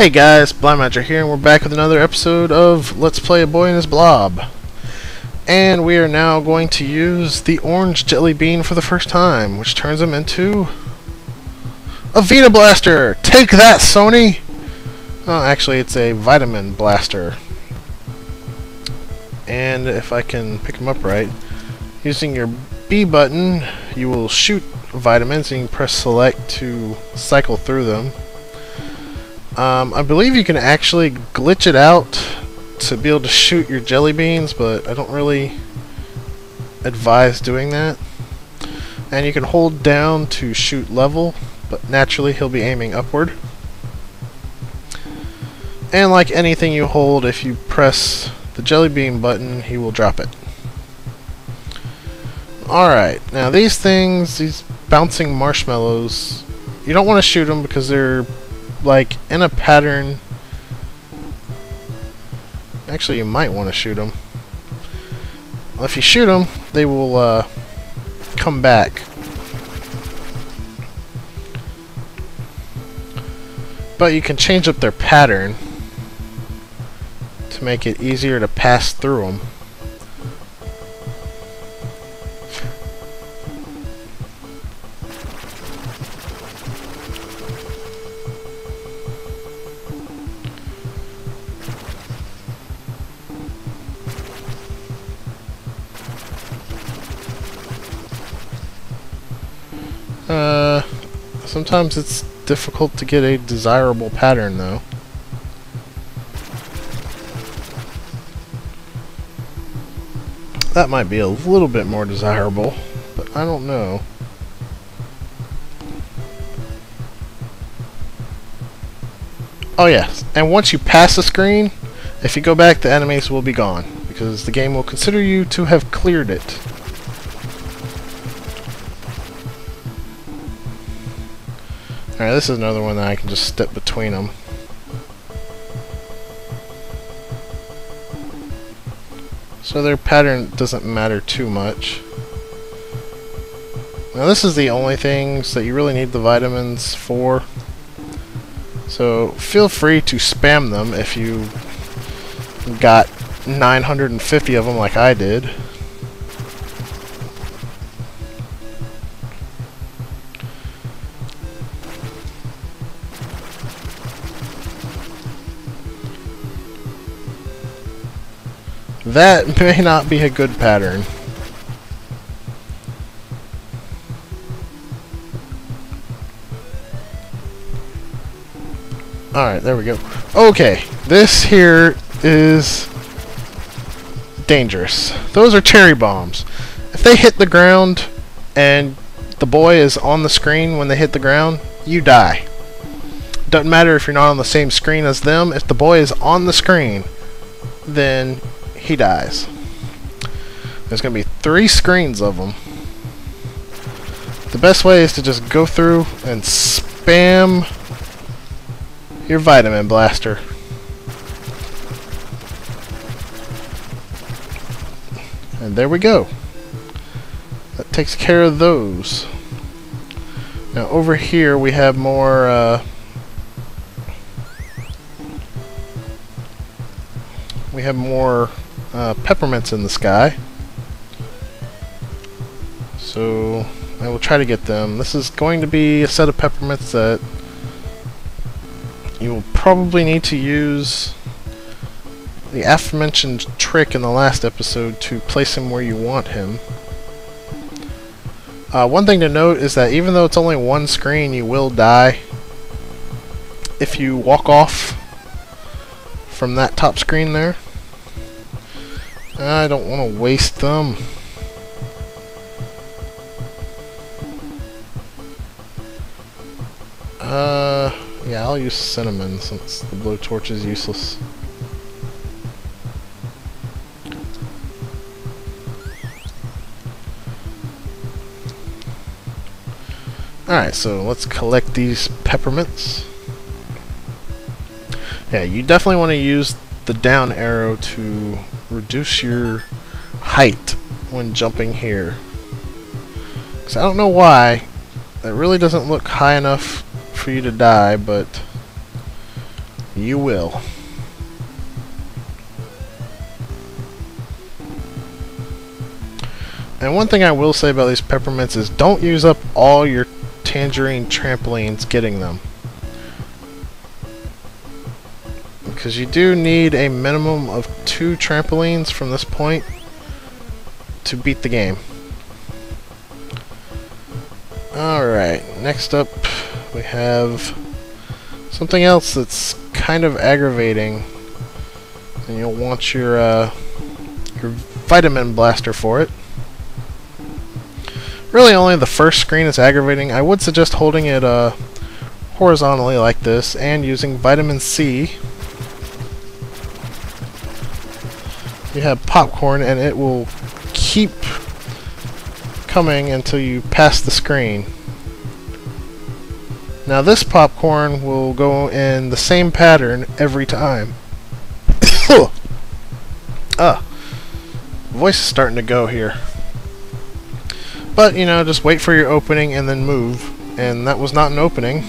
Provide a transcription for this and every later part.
Hey guys, Blind here, and we're back with another episode of Let's Play A Boy and His Blob. And we are now going to use the orange jelly bean for the first time, which turns him into a Vita Blaster! Take that, Sony! Oh, actually, it's a Vitamin Blaster. And if I can pick him up right, using your B button, you will shoot vitamins, and you can press select to cycle through them. Um, I believe you can actually glitch it out to be able to shoot your jelly beans, but I don't really advise doing that. And you can hold down to shoot level, but naturally he'll be aiming upward. And like anything you hold, if you press the jelly bean button, he will drop it. Alright, now these things, these bouncing marshmallows, you don't want to shoot them because they're like in a pattern. Actually you might want to shoot them well, if you shoot them they will uh, come back. But you can change up their pattern to make it easier to pass through them sometimes it's difficult to get a desirable pattern, though. That might be a little bit more desirable, but I don't know. Oh yes, and once you pass the screen, if you go back, the enemies will be gone, because the game will consider you to have cleared it. Alright, this is another one that I can just step between them. So their pattern doesn't matter too much. Now this is the only things that you really need the vitamins for. So feel free to spam them if you got 950 of them like I did. That may not be a good pattern. Alright, there we go. Okay, this here is dangerous. Those are cherry bombs. If they hit the ground and the boy is on the screen when they hit the ground, you die. Doesn't matter if you're not on the same screen as them, if the boy is on the screen, then he dies. There's going to be three screens of them. The best way is to just go through and spam your vitamin blaster. And there we go. That takes care of those. Now over here we have more uh, we have more uh, peppermints in the sky. So I will try to get them. This is going to be a set of peppermints that you will probably need to use the aforementioned trick in the last episode to place him where you want him. Uh, one thing to note is that even though it's only one screen, you will die if you walk off from that top screen there. I don't want to waste them. Uh, yeah, I'll use cinnamon since the blowtorch is useless. Alright, so let's collect these peppermints. Yeah, you definitely want to use the down arrow to reduce your height when jumping here. Because I don't know why. It really doesn't look high enough for you to die, but You will. And one thing I will say about these peppermints is don't use up all your tangerine trampolines getting them. Because you do need a minimum of two trampolines from this point to beat the game. Alright, next up we have something else that's kind of aggravating. And you'll want your, uh, your vitamin blaster for it. Really only the first screen is aggravating. I would suggest holding it uh, horizontally like this and using vitamin C. You have popcorn and it will keep coming until you pass the screen. Now this popcorn will go in the same pattern every time. ah, voice is starting to go here. But, you know, just wait for your opening and then move. And that was not an opening.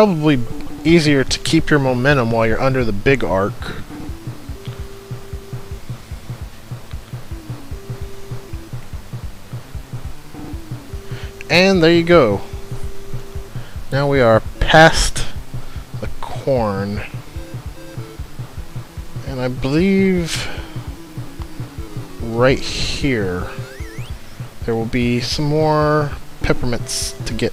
Probably easier to keep your momentum while you're under the big arc. And there you go. Now we are past the corn. And I believe right here there will be some more peppermints to get.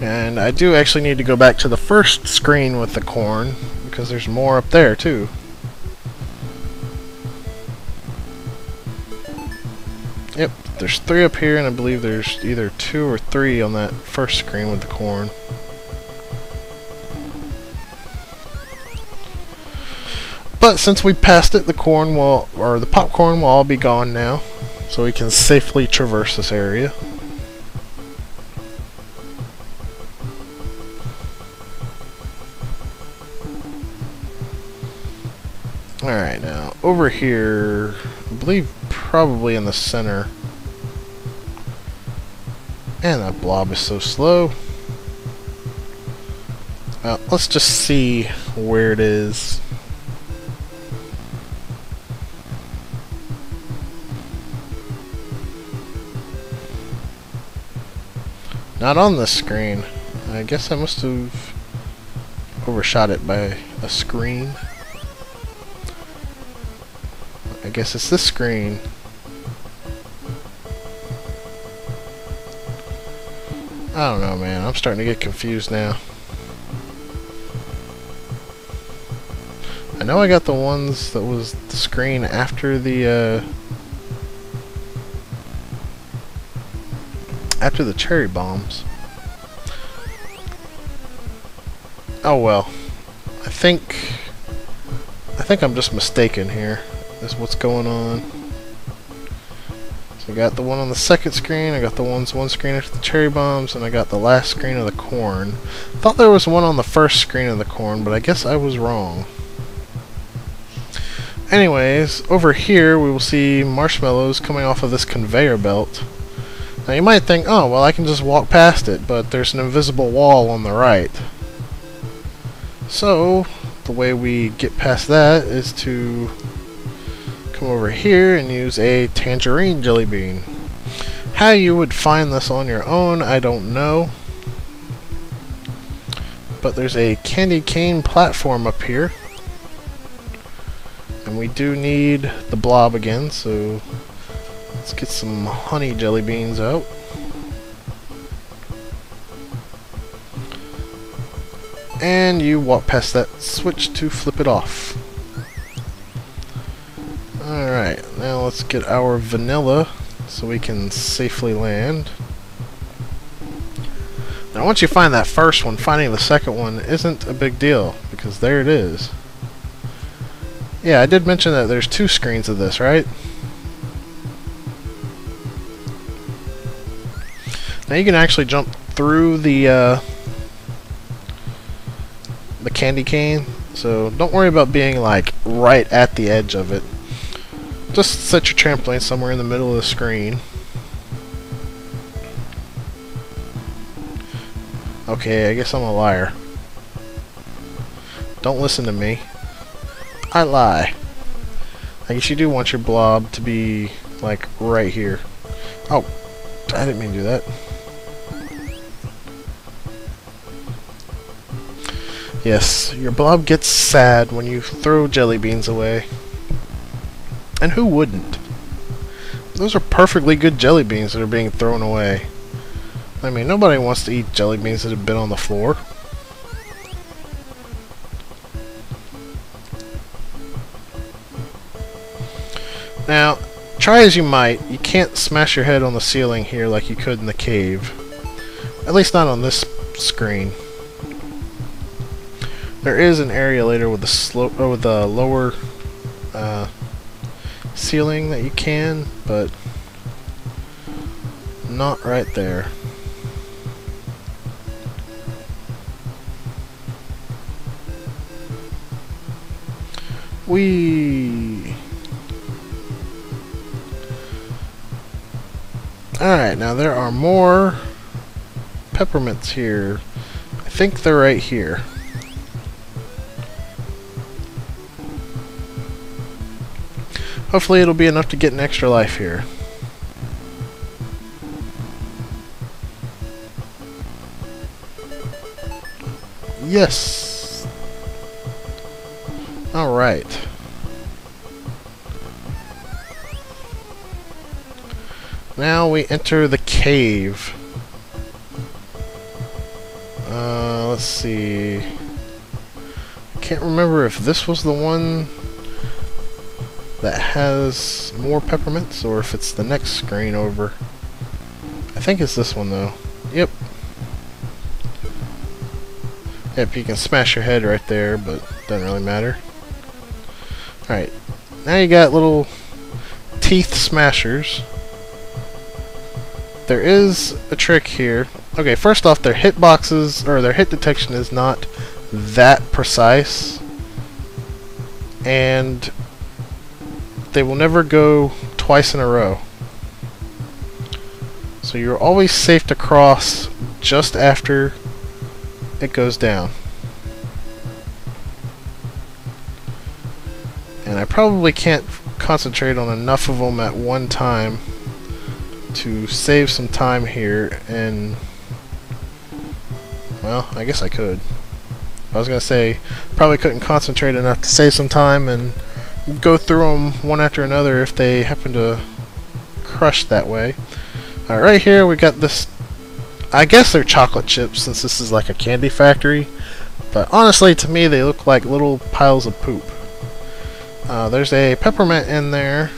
And I do actually need to go back to the first screen with the corn because there's more up there too. Yep, there's three up here, and I believe there's either two or three on that first screen with the corn. But since we passed it, the corn will, or the popcorn will all be gone now, so we can safely traverse this area. Alright, now, over here, I believe probably in the center. And that blob is so slow. Uh, let's just see where it is. Not on this screen. I guess I must have overshot it by a screen. I guess it's this screen. I don't know, man. I'm starting to get confused now. I know I got the ones that was the screen after the, uh... After the cherry bombs. Oh well. I think... I think I'm just mistaken here. Is what's going on. I got the one on the second screen, I got the ones one screen after the cherry bombs, and I got the last screen of the corn. Thought there was one on the first screen of the corn, but I guess I was wrong. Anyways, over here we will see marshmallows coming off of this conveyor belt. Now you might think, oh, well I can just walk past it, but there's an invisible wall on the right. So, the way we get past that is to come over here and use a tangerine jelly bean. How you would find this on your own, I don't know. But there's a candy cane platform up here. And we do need the blob again, so let's get some honey jelly beans out. And you walk past that switch to flip it off. Let's get our vanilla so we can safely land. Now once you find that first one, finding the second one isn't a big deal, because there it is. Yeah, I did mention that there's two screens of this, right? Now you can actually jump through the uh, the candy cane. So don't worry about being like right at the edge of it. Just set your trampoline somewhere in the middle of the screen. Okay, I guess I'm a liar. Don't listen to me. I lie. I guess you do want your blob to be, like, right here. Oh, I didn't mean to do that. Yes, your blob gets sad when you throw jelly beans away. And who wouldn't? Those are perfectly good jelly beans that are being thrown away. I mean, nobody wants to eat jelly beans that have been on the floor. Now, try as you might, you can't smash your head on the ceiling here like you could in the cave. At least not on this screen. There is an area later with the slope, with the lower uh, ceiling that you can, but not right there. We. Alright, now there are more peppermints here. I think they're right here. Hopefully it'll be enough to get an extra life here. Yes! Alright. Now we enter the cave. Uh, let's see. I can't remember if this was the one that has more peppermints or if it's the next screen over. I think it's this one though. Yep. Yep, you can smash your head right there, but doesn't really matter. Alright, now you got little teeth smashers. There is a trick here. Okay, first off, their hitboxes, or their hit detection is not that precise. And they will never go twice in a row. So you're always safe to cross just after it goes down. And I probably can't concentrate on enough of them at one time to save some time here and well, I guess I could. I was going to say probably couldn't concentrate enough to save some time and go through them one after another if they happen to crush that way. Alright, right here we got this, I guess they're chocolate chips since this is like a candy factory, but honestly to me they look like little piles of poop. Uh, there's a peppermint in there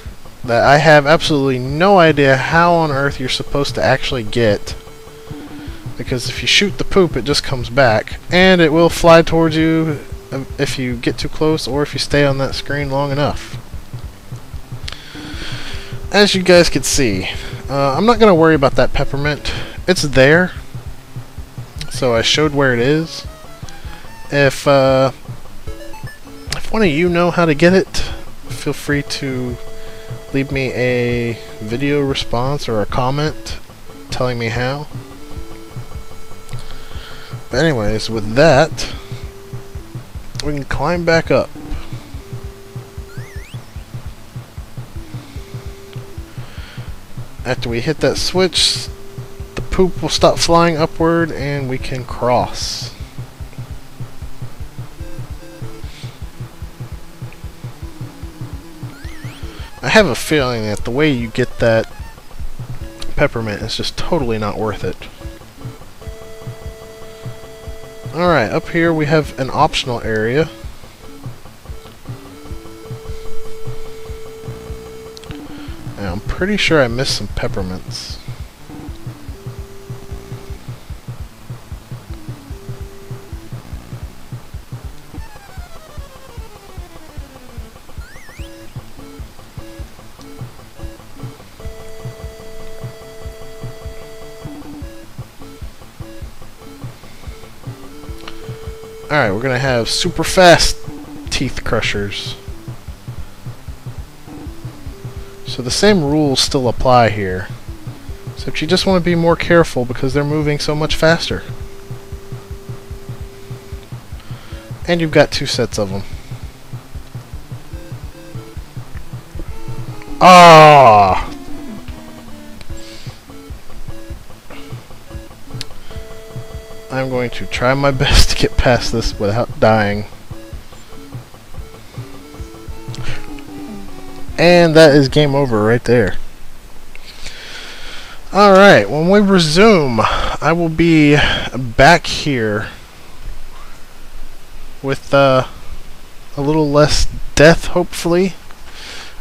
that I have absolutely no idea how on earth you're supposed to actually get because if you shoot the poop it just comes back and it will fly towards you if you get too close or if you stay on that screen long enough. As you guys can see, uh, I'm not going to worry about that peppermint. It's there, so I showed where it is. If, uh, if one of you know how to get it, feel free to leave me a video response or a comment telling me how. But anyways, with that, we can climb back up. After we hit that switch, the poop will stop flying upward and we can cross. I have a feeling that the way you get that peppermint is just totally not worth it. Alright, up here we have an optional area. And I'm pretty sure I missed some peppermints. Alright, we're gonna have super fast teeth crushers. So the same rules still apply here. Except you just want to be more careful because they're moving so much faster. And you've got two sets of them. Going to try my best to get past this without dying. And that is game over right there. Alright, when we resume, I will be back here with uh, a little less death, hopefully.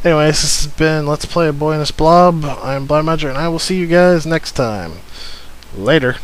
Anyways, this has been Let's Play a Boy and His Blob. I'm Blaumagier, and I will see you guys next time. Later.